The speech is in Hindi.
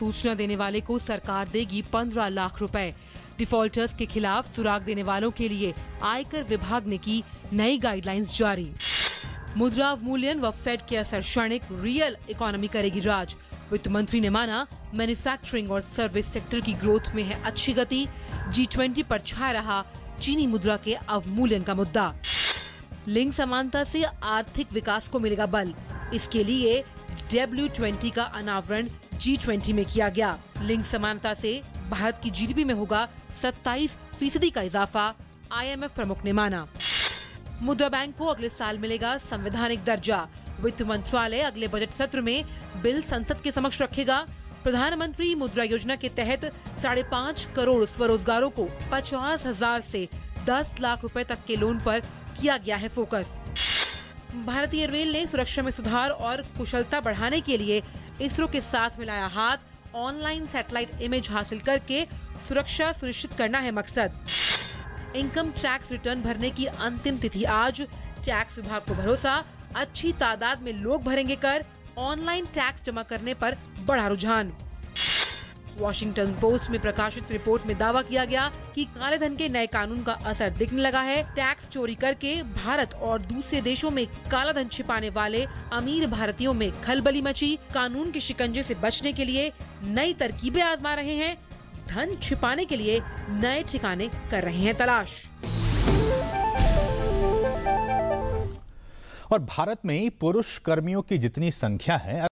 सूचना देने वाले को सरकार देगी 15 लाख रुपए। डिफॉल्टर्स के खिलाफ सुराग देने वालों के लिए आयकर विभाग ने की नई गाइडलाइंस जारी। मुद्रा अवमूल्यन व फेड के असर क्षणिक रियल इकोनॉमी करेगी राज। वित्त मंत्री ने माना मैन्युफैक्चरिंग और सर्विस सेक्टर की ग्रोथ में है अच्छी गति। जी ट्वेंटी पर छाया रहा चीनी मुद्रा के अवमूल्यन का मुद्दा। लिंग समानता से आर्थिक विकास को मिलेगा बल। इसके लिए डब्ल्यू ट्वेंटी का अनावरण जी ट्वेंटी में किया गया। लिंग समानता से भारत की जीडीपी में होगा 27 फ़ीसदी का इजाफा आईएमएफ प्रमुख ने माना। मुद्रा बैंक को अगले साल मिलेगा संवैधानिक दर्जा। वित्त मंत्रालय अगले बजट सत्र में बिल संसद के समक्ष रखेगा। प्रधानमंत्री मुद्रा योजना के तहत साढ़े पाँच करोड़ स्वरोजगारों को पचास हज़ार ऐसी दस लाख रुपए तक के लोन पर किया गया है फोकस। भारतीय रेल ने सुरक्षा में सुधार और कुशलता बढ़ाने के लिए इसरो के साथ मिलाया हाथ, ऑनलाइन सैटेलाइट इमेज हासिल करके सुरक्षा सुनिश्चित करना है मकसद। इनकम टैक्स रिटर्न भरने की अंतिम तिथि आज। टैक्स विभाग को भरोसा, अच्छी तादाद में लोग भरेंगे कर, ऑनलाइन टैक्स जमा करने पर बड़ा रुझान। वॉशिंगटन पोस्ट में प्रकाशित रिपोर्ट में दावा किया गया कि काले धन के नए कानून का असर दिखने लगा है। टैक्स चोरी करके भारत और दूसरे देशों में काला धन छिपाने वाले अमीर भारतीयों में खलबली मची। कानून के शिकंजे से बचने के लिए नई तरकीबें आजमा रहे हैं। धन छिपाने के लिए नए ठिकाने कर रहे हैं तलाश। और भारत में पुरुष कर्मियों की जितनी संख्या है